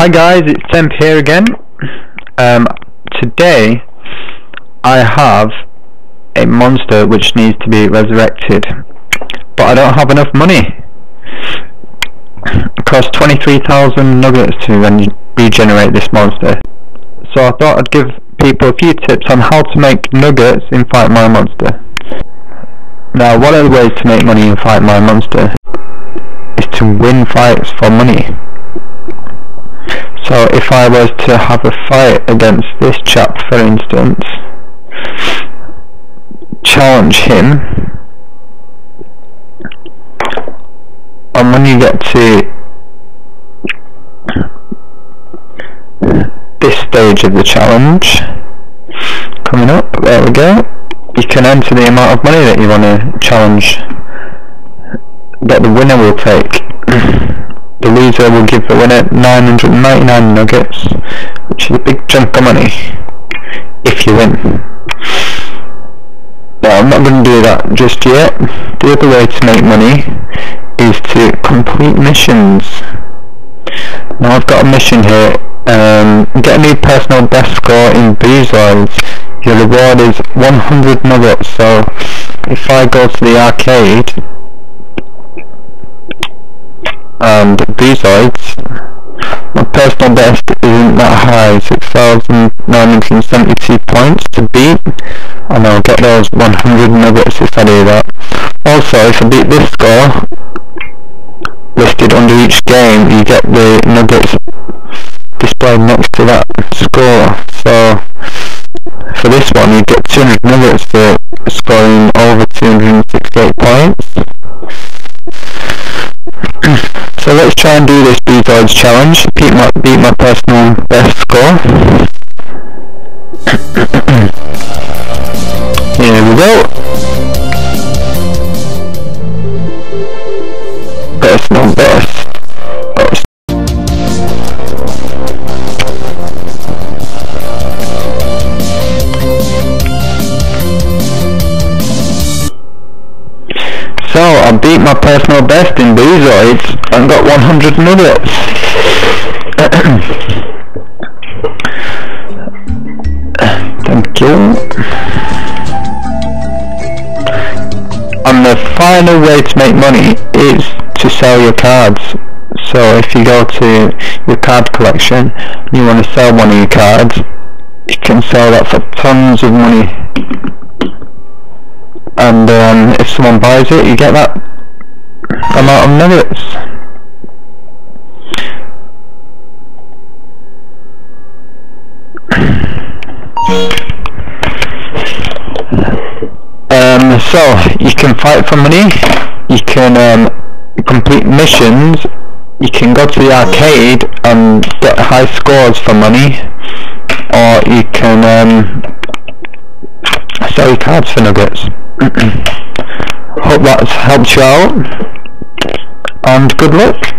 Hi guys, it's Temp here again. Um, today I have a monster which needs to be resurrected, but I don't have enough money. It costs 23,000 nuggets to re regenerate this monster. So I thought I'd give people a few tips on how to make nuggets in Fight My Monster. Now, one of the ways to make money in Fight My Monster is to win fights for money. So if I was to have a fight against this chap for instance, challenge him, and when you get to this stage of the challenge, coming up, there we go, you can enter the amount of money that you want to challenge that the winner will take. The loser will give the winner 999 nuggets, which is a big chunk of money, if you win. Now I'm not going to do that just yet. The other way to make money is to complete missions. Now I've got a mission here, um, get a new personal best score in Boozoids. Your reward is 100 nuggets, so if I go to the arcade and besides, my personal best isn't that high, 6,972 points to beat, and I'll get those 100 nuggets if I do that. Also, if I beat this score, listed under each game, you get the nuggets displayed next to that score. So, for this one, you get 200 nuggets for scoring over 268 points. So let's try and do this Boozoids challenge, beat my, beat my personal best score. Here we go. Personal best. I beat my personal best in Boozoids and got 100 nuggets. Thank you. And the final way to make money is to sell your cards. So if you go to your card collection and you want to sell one of your cards, you can sell that for tons of money and um, someone buys it you get that amount of nuggets um, so you can fight for money you can um, complete missions you can go to the arcade and get high scores for money or you can um, sell your cards for nuggets Hope that's helped you out and good luck.